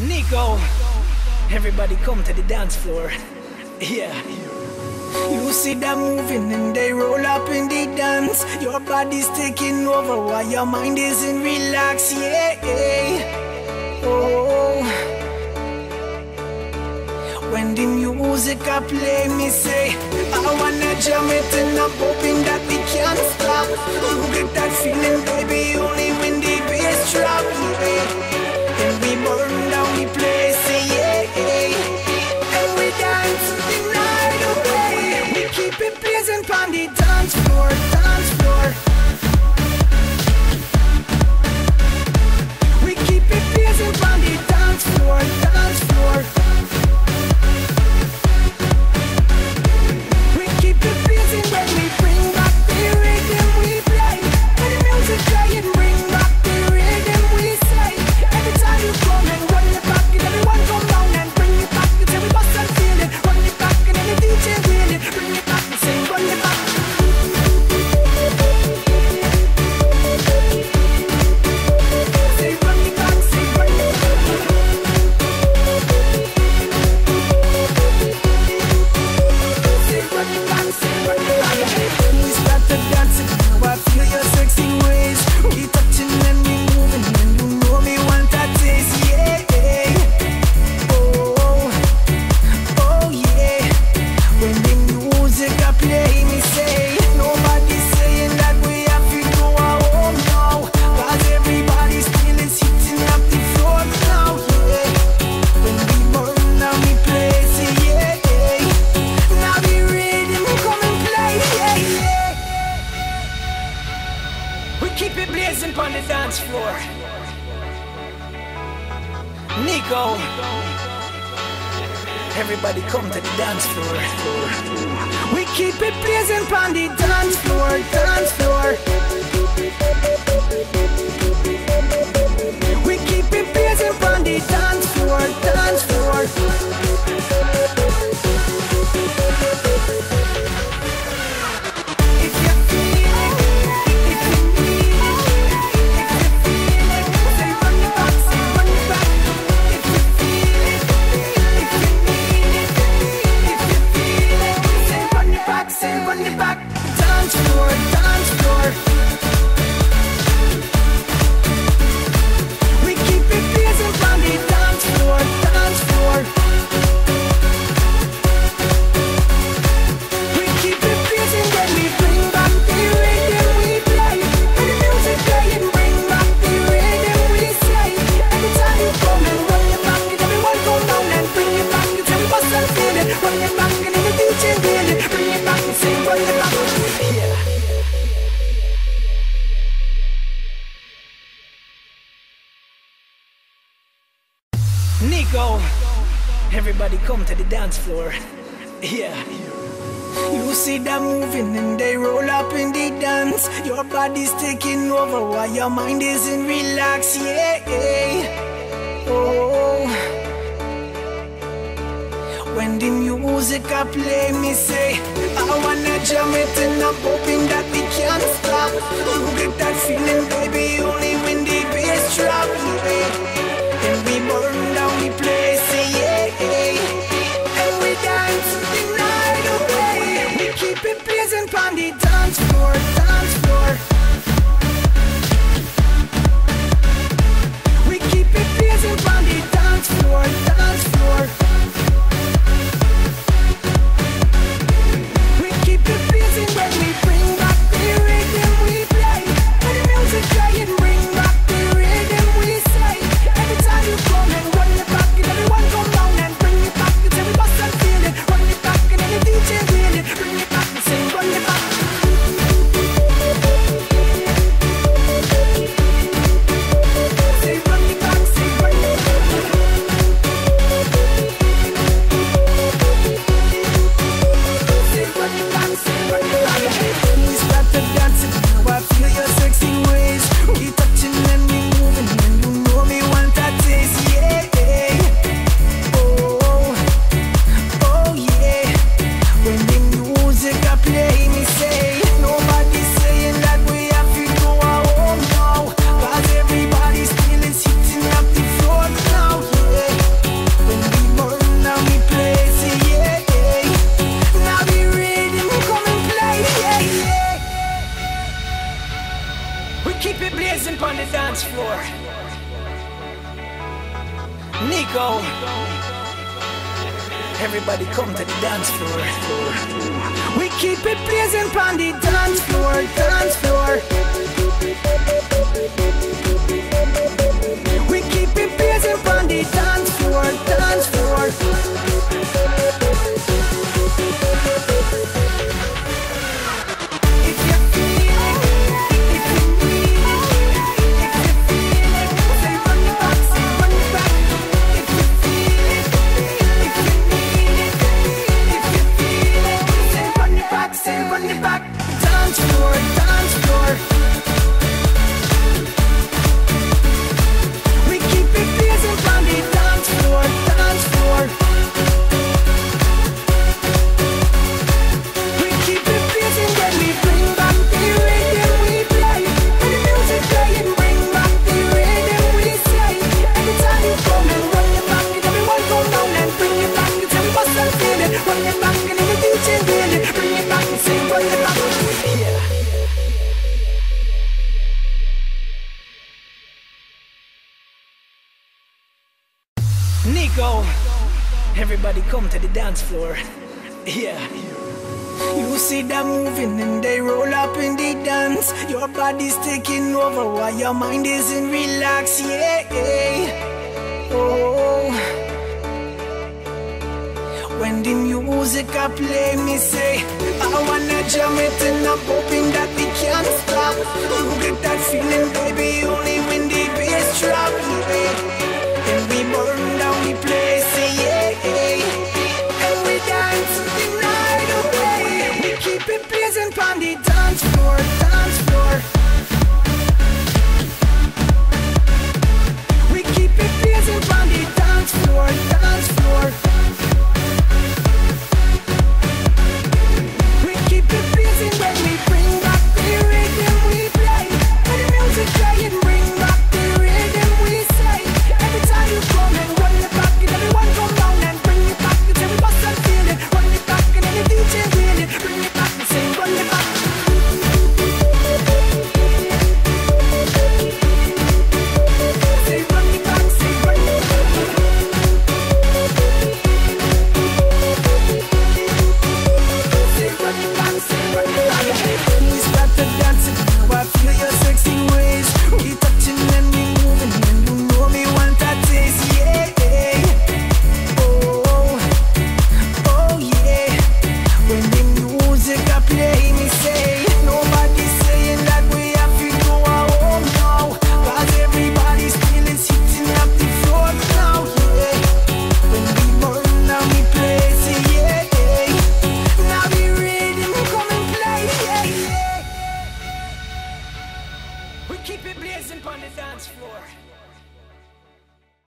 Nico! Everybody come to the dance floor. Yeah. You see them moving and they roll up in the dance. Your body's taking over while your mind isn't relaxed. Yeah. Oh. When the music I play, me say, I wanna jam it and I'm hoping that it can't stop. You get that feeling, baby, only when the bass drop. Yeah. the dance floor. is up on the dance floor. Nico. Everybody come to the dance floor. We keep it blazing on the dance floor, dance floor. go. Everybody come to the dance floor. Yeah. You see them moving and they roll up in the dance. Your body's taking over while your mind isn't relaxed. Yeah. Oh. When the music I play, me say, I wanna jam it and I'm hoping that we can't stop. You get that feeling, baby, only when the bass drops. dance floor. Nico, everybody come to the dance floor. We keep it blazing on the dance floor, dance floor. We keep it blazing on the dance floor, dance floor. bring back. Time to work, time everybody come to the dance floor. yeah. You see them moving and they roll up in the dance. Your body's taking over while your mind isn't relaxed. Yeah. Oh. When the music I play, me say, I wanna jam it and I'm hoping that it can't stop.